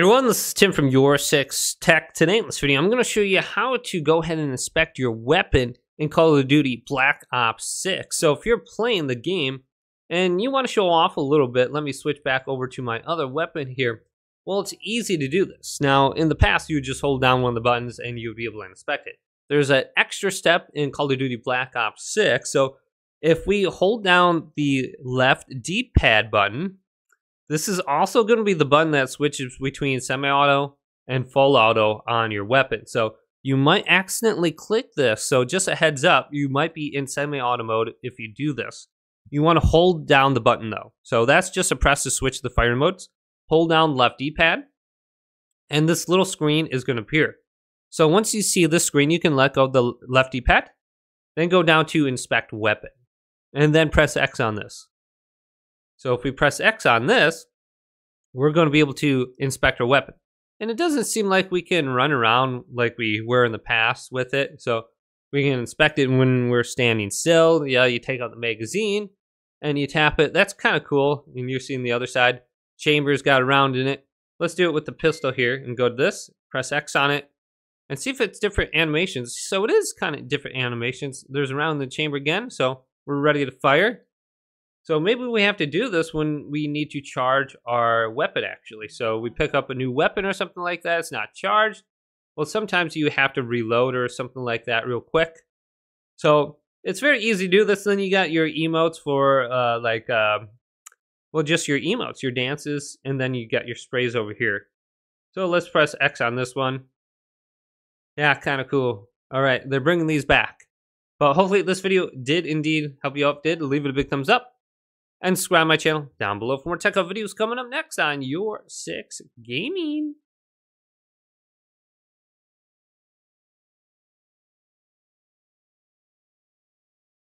everyone, this is Tim from Your Six Tech. Today in this video, I'm going to show you how to go ahead and inspect your weapon in Call of Duty Black Ops 6. So if you're playing the game and you want to show off a little bit, let me switch back over to my other weapon here. Well, it's easy to do this. Now, in the past, you would just hold down one of the buttons and you'd be able to inspect it. There's an extra step in Call of Duty Black Ops 6. So if we hold down the left D-pad button, this is also going to be the button that switches between semi-auto and full auto on your weapon. So you might accidentally click this. So just a heads up, you might be in semi-auto mode if you do this. You want to hold down the button though. So that's just a press to switch the fire modes. Hold down left D-pad and this little screen is going to appear. So once you see this screen, you can let go of the left D-pad, then go down to inspect weapon and then press X on this. So if we press X on this, we're going to be able to inspect our weapon. And it doesn't seem like we can run around like we were in the past with it. So we can inspect it when we're standing still. Yeah, you take out the magazine and you tap it. That's kind of cool. And you're seeing the other side. Chamber's got a round in it. Let's do it with the pistol here and go to this. Press X on it and see if it's different animations. So it is kind of different animations. There's a round in the chamber again. So we're ready to fire. So maybe we have to do this when we need to charge our weapon actually. So we pick up a new weapon or something like that, it's not charged. Well, sometimes you have to reload or something like that real quick. So it's very easy to do this. Then you got your emotes for uh, like, uh, well, just your emotes, your dances, and then you got your sprays over here. So let's press X on this one. Yeah, kind of cool. All right, they're bringing these back. But hopefully this video did indeed help you out. Did leave it a big thumbs up and subscribe my channel down below for more tech videos coming up next on Your Six Gaming.